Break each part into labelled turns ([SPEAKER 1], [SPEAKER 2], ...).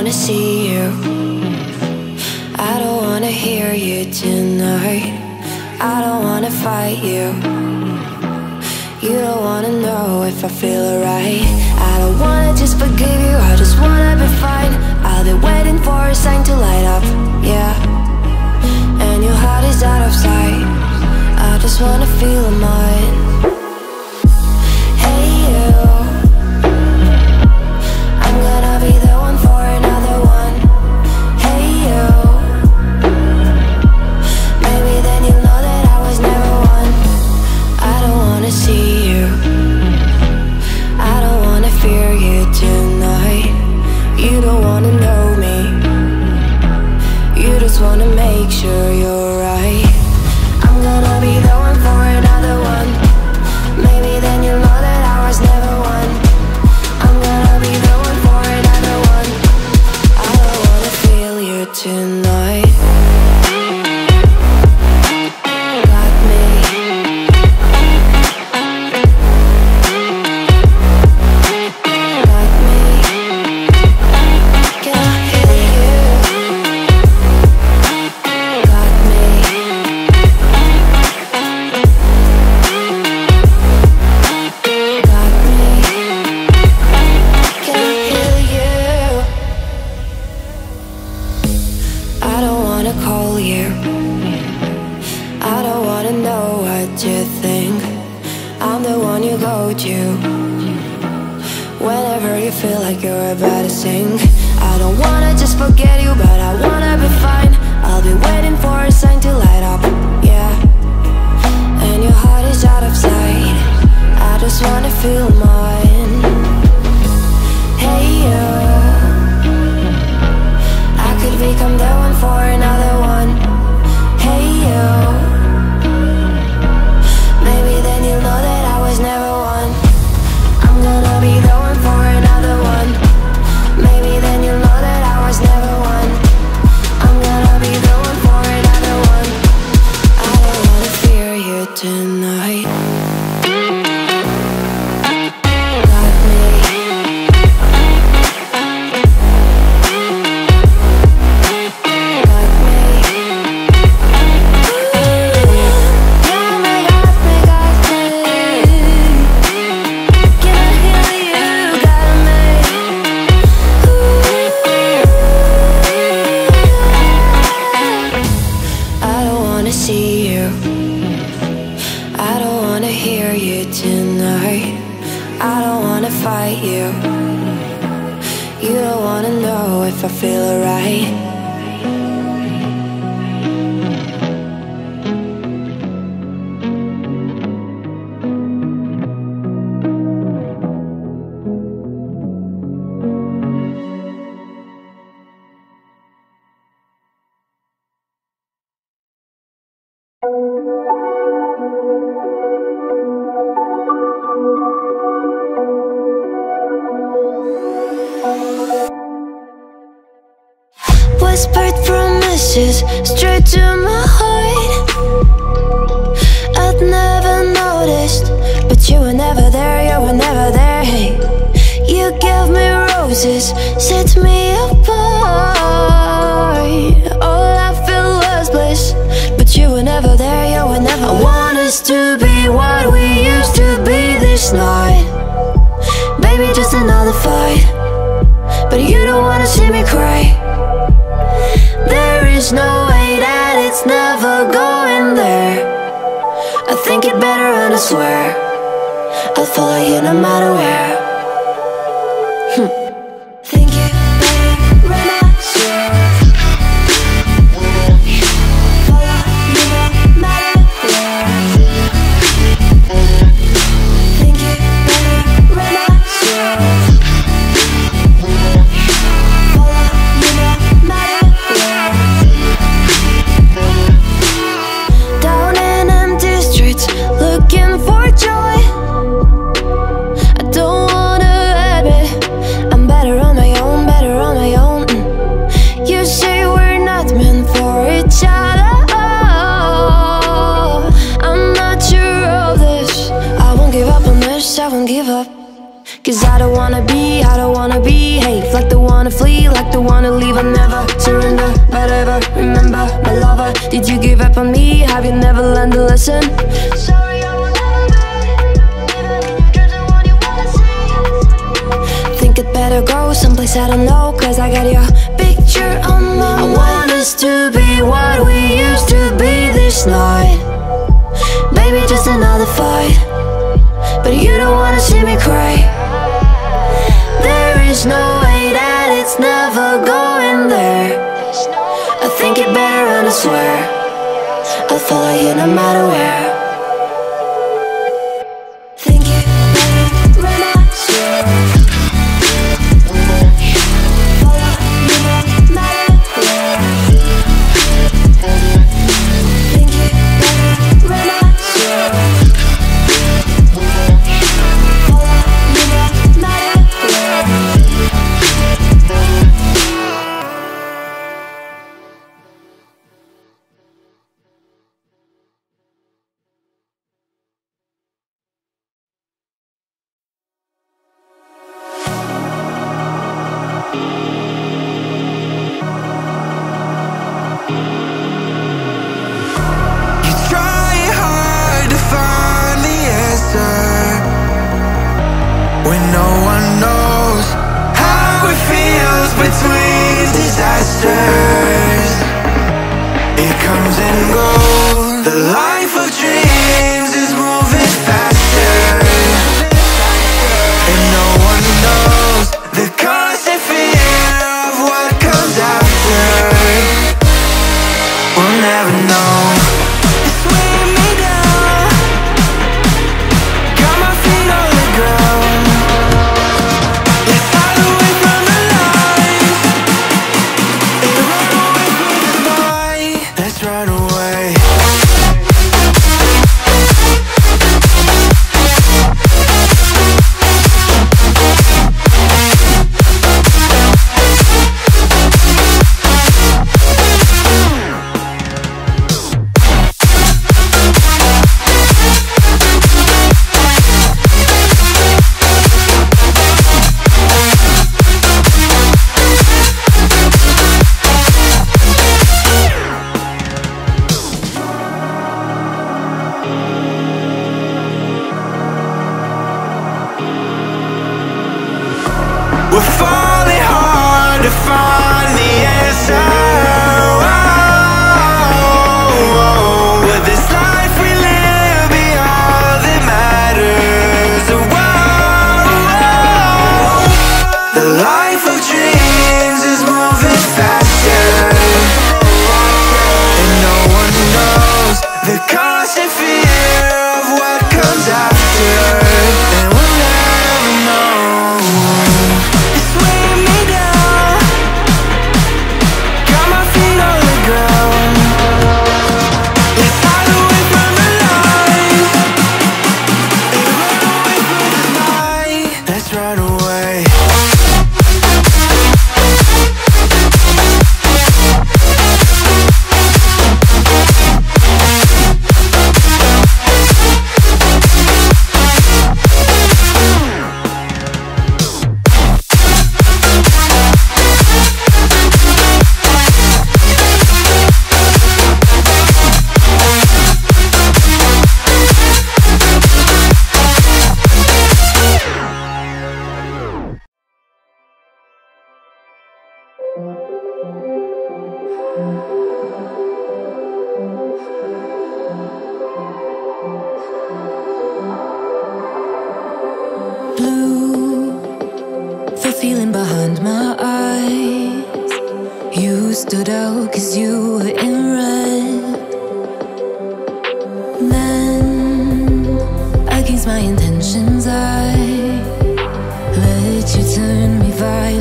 [SPEAKER 1] wanna see you. I don't wanna hear you tonight. I don't wanna fight you. You don't wanna know if I feel alright. I don't wanna just forgive you, I just wanna be fine. I'll be waiting for a sign to light see you. I don't wanna fear you tonight. You don't wanna know me. You just wanna make sure you're Whenever you feel like you're about to sink. I don't wanna just forget you, but I wanna be fine. I'll be waiting for a sign to light up, yeah. And your heart is out of sight. I just wanna feel mine. Hey, you. I could become the Whispered promises straight to my heart. I'd never noticed, but you were never there, you were never there. Hey, you gave me roses, set me apart. Better and I swear I'll follow you no matter where. Be, I don't wanna be Hate like the one to flee, like the one to leave. I never surrender, but ever remember my lover. Did you give up on me? Have you never learned to listen? Sorry, I will never be the one you wanna see. Think it better go someplace I don't know, cause I got your picture on my mind. I want us to be what we used to be this night. Maybe just another fight. But you don't wanna see me cry There is no way that it's never going there. I think it better and I swear I'll follow you no matter where It
[SPEAKER 2] comes and goes. The life of dreams Falling hard to find the answer. Oh, this life we live all that matters? Oh, oh, oh, The life of dreams my
[SPEAKER 1] eyes. You stood out 'cause you were in red. Man against my intentions I Let you turn me violet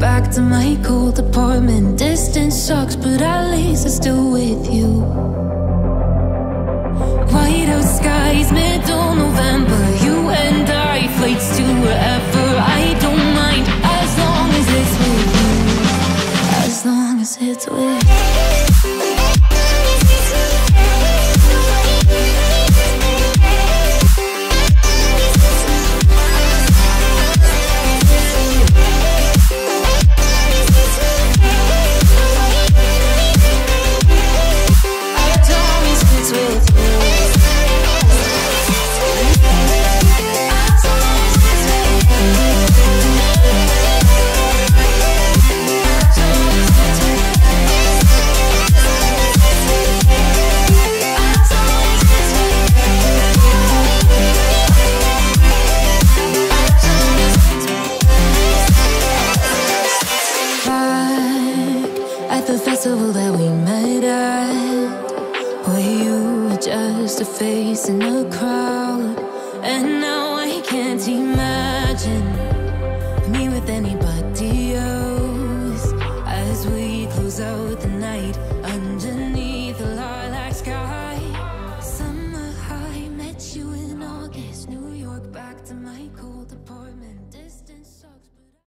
[SPEAKER 1] back to my cold apartment. Distance sucks, but at least I'm still with you. White out skies, middle November. You and I, flights to wherever. I don't mind, as long as it's with you. As long as it's with And now I can't imagine.